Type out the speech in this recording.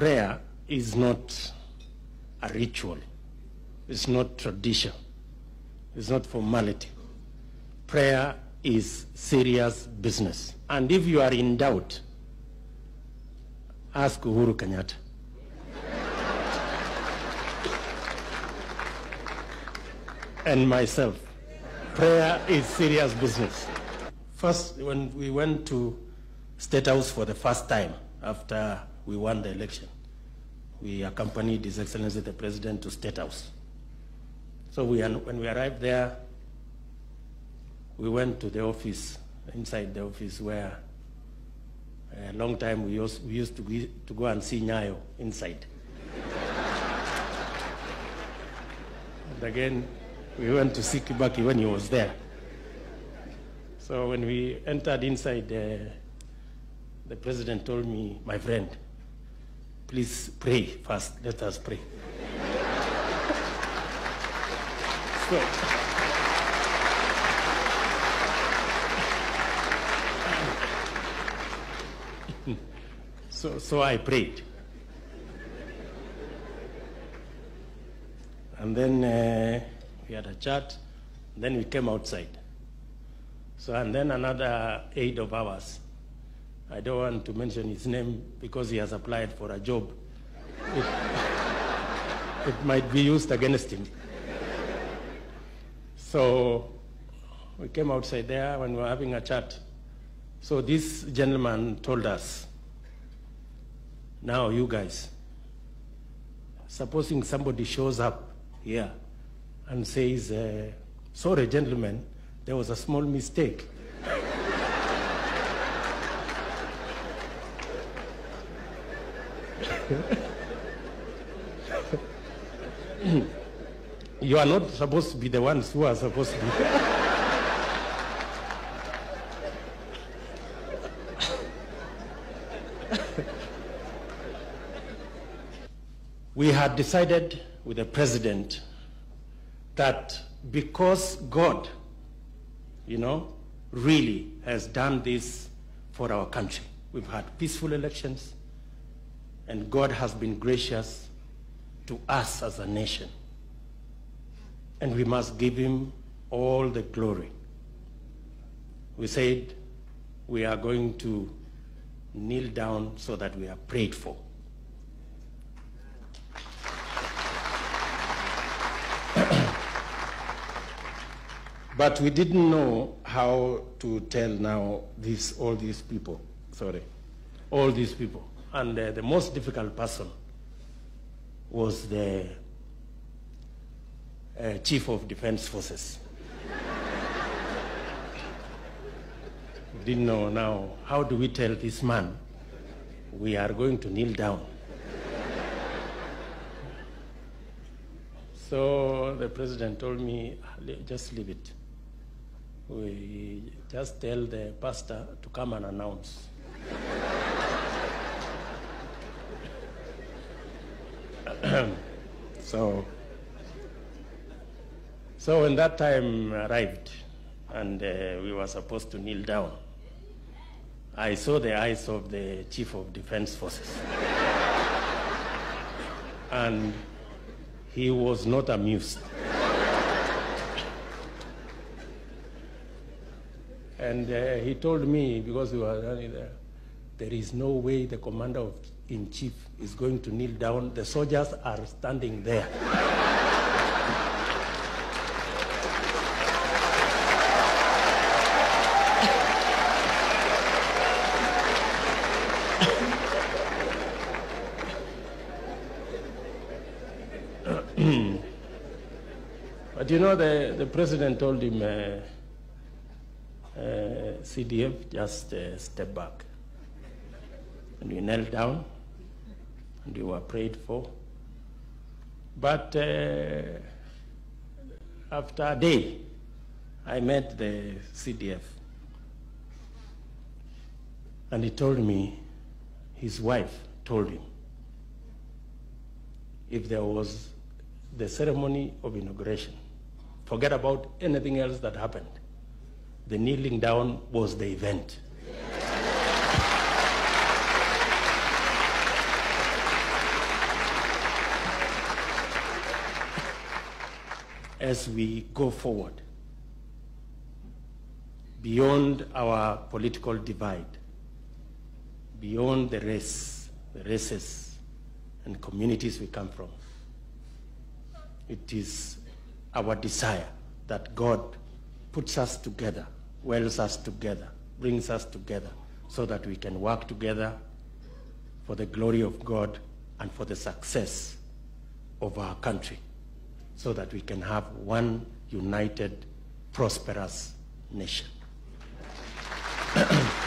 prayer is not a ritual. It's not tradition. It's not formality. Prayer is serious business. And if you are in doubt, ask Uhuru Kenyatta. and myself. Prayer is serious business. First, when we went to State House for the first time after we won the election, we accompanied His Excellency the President to State House. So we, when we arrived there, we went to the office, inside the office where a long time we used, we used to, be, to go and see Nyayo inside. and again, we went to see Kibaki when he was there. So when we entered inside, uh, the president told me, my friend, please pray first. Let us pray. so, so, so I prayed. And then uh, we had a chat, then we came outside. So, and then another aide of ours, I don't want to mention his name because he has applied for a job. It, it might be used against him. So we came outside there when we were having a chat. So this gentleman told us, now you guys, supposing somebody shows up here and says, uh, sorry gentlemen, there was a small mistake. you are not supposed to be the ones who are supposed to be. we had decided with the president that because God, you know, really has done this for our country, we've had peaceful elections, and God has been gracious to us as a nation. And we must give him all the glory. We said we are going to kneel down so that we are prayed for. but we didn't know how to tell now these, all these people, sorry, all these people. And uh, the most difficult person was the uh, Chief of Defense Forces. we didn't know now, how do we tell this man we are going to kneel down? so the president told me, just leave it. We just tell the pastor to come and announce. So, so when that time arrived and uh, we were supposed to kneel down, I saw the eyes of the Chief of Defense Forces. and he was not amused. and uh, he told me, because we were running there, there is no way the commander in chief is going to kneel down. The soldiers are standing there. but you know, the, the president told him, uh, uh, CDF, just uh, step back. And we knelt down and we were prayed for. But uh, after a day, I met the CDF. And he told me, his wife told him, if there was the ceremony of inauguration, forget about anything else that happened. The kneeling down was the event. As we go forward beyond our political divide, beyond the race, the races and communities we come from. It is our desire that God puts us together, welds us together, brings us together so that we can work together for the glory of God and for the success of our country so that we can have one united, prosperous nation.